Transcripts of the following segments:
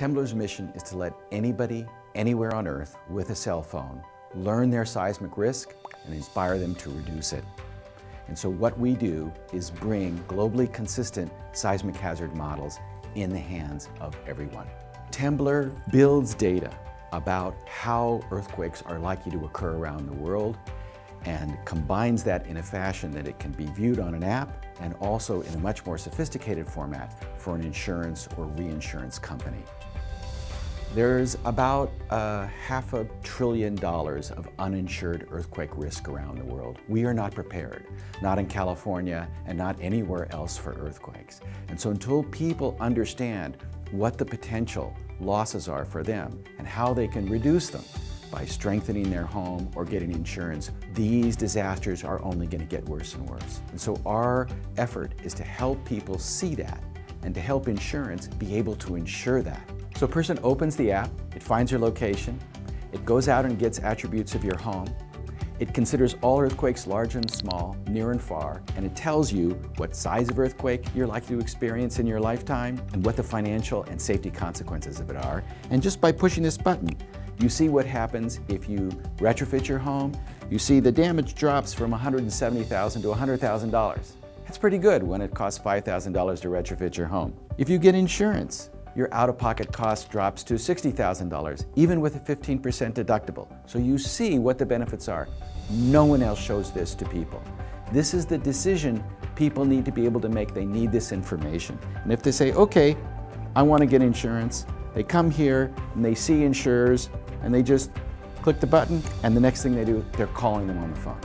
Temblor's mission is to let anybody, anywhere on Earth with a cell phone learn their seismic risk and inspire them to reduce it. And so what we do is bring globally consistent seismic hazard models in the hands of everyone. Temblor builds data about how earthquakes are likely to occur around the world and combines that in a fashion that it can be viewed on an app and also in a much more sophisticated format for an insurance or reinsurance company. There's about a half a trillion dollars of uninsured earthquake risk around the world. We are not prepared, not in California and not anywhere else for earthquakes. And so until people understand what the potential losses are for them and how they can reduce them by strengthening their home or getting insurance, these disasters are only going to get worse and worse. And so our effort is to help people see that and to help insurance be able to insure that. So a person opens the app, it finds your location, it goes out and gets attributes of your home, it considers all earthquakes large and small, near and far, and it tells you what size of earthquake you're likely to experience in your lifetime and what the financial and safety consequences of it are. And just by pushing this button, you see what happens if you retrofit your home. You see the damage drops from 170,000 to $100,000. That's pretty good when it costs $5,000 to retrofit your home. If you get insurance, your out-of-pocket cost drops to $60,000, even with a 15% deductible. So you see what the benefits are. No one else shows this to people. This is the decision people need to be able to make. They need this information. And if they say, okay, I want to get insurance, they come here and they see insurers and they just click the button and the next thing they do, they're calling them on the phone.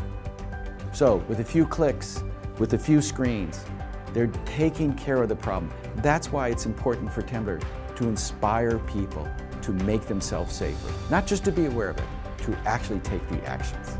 So with a few clicks, with a few screens, they're taking care of the problem. That's why it's important for Temblor to inspire people to make themselves safer. Not just to be aware of it, to actually take the actions.